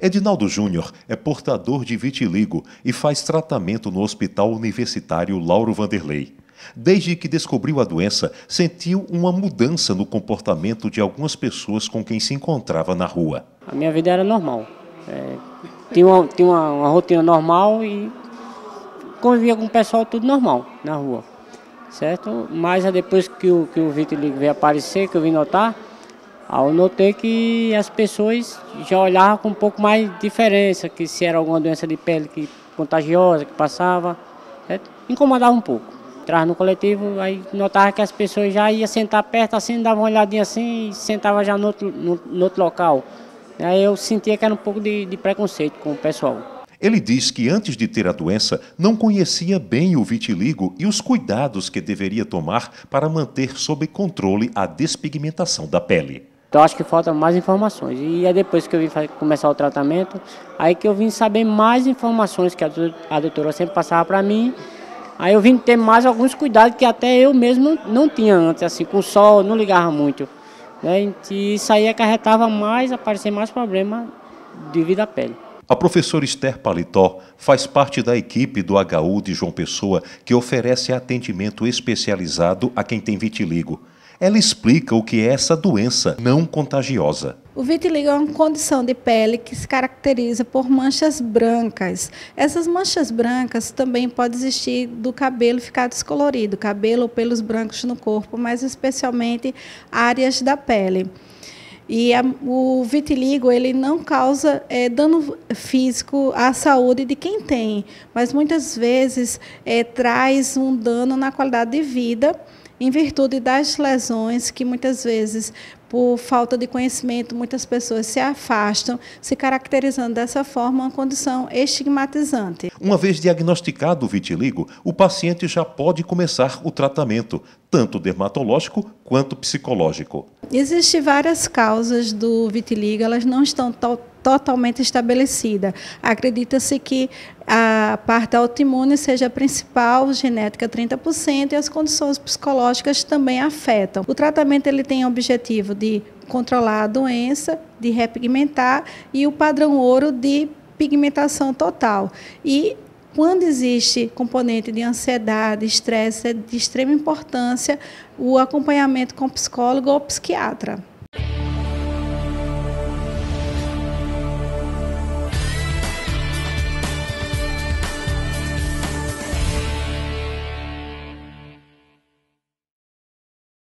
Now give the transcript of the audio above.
Edinaldo Júnior é portador de vitiligo e faz tratamento no Hospital Universitário Lauro Vanderlei. Desde que descobriu a doença, sentiu uma mudança no comportamento de algumas pessoas com quem se encontrava na rua. A minha vida era normal. É, tinha uma, tinha uma, uma rotina normal e convivia com o pessoal tudo normal na rua. Certo? Mas depois que o, que o vitiligo veio aparecer, que eu vim notar, eu notei que as pessoas já olhavam com um pouco mais de diferença, que se era alguma doença de pele que, contagiosa que passava, certo? incomodava um pouco entrava no coletivo, aí notava que as pessoas já iam sentar perto assim, davam uma olhadinha assim e sentava já no outro, no, no outro local. Aí eu sentia que era um pouco de, de preconceito com o pessoal. Ele diz que antes de ter a doença, não conhecia bem o vitiligo e os cuidados que deveria tomar para manter sob controle a despigmentação da pele. Então acho que faltam mais informações. E é depois que eu vim começar o tratamento, aí que eu vim saber mais informações que a doutora sempre passava para mim Aí eu vim ter mais alguns cuidados que até eu mesmo não tinha antes, assim, com o sol, não ligava muito. Né? E isso aí acarretava mais, aparecer mais problema devido à pele. A professora Esther Paletó faz parte da equipe do HU de João Pessoa que oferece atendimento especializado a quem tem vitiligo. Ela explica o que é essa doença não contagiosa. O vitiligo é uma condição de pele que se caracteriza por manchas brancas. Essas manchas brancas também podem existir do cabelo ficar descolorido, cabelo ou pelos brancos no corpo, mas especialmente áreas da pele. E a, o vitiligo ele não causa é, dano físico à saúde de quem tem, mas muitas vezes é, traz um dano na qualidade de vida em virtude das lesões que muitas vezes, por falta de conhecimento, muitas pessoas se afastam, se caracterizando dessa forma uma condição estigmatizante. Uma vez diagnosticado o vitiligo, o paciente já pode começar o tratamento, tanto dermatológico quanto psicológico. Existem várias causas do vitiligo, elas não estão totalmente estabelecida. Acredita-se que a parte autoimune seja a principal, genética 30%, e as condições psicológicas também afetam. O tratamento ele tem o objetivo de controlar a doença, de repigmentar e o padrão ouro de pigmentação total. E quando existe componente de ansiedade, estresse, é de extrema importância o acompanhamento com psicólogo ou psiquiatra.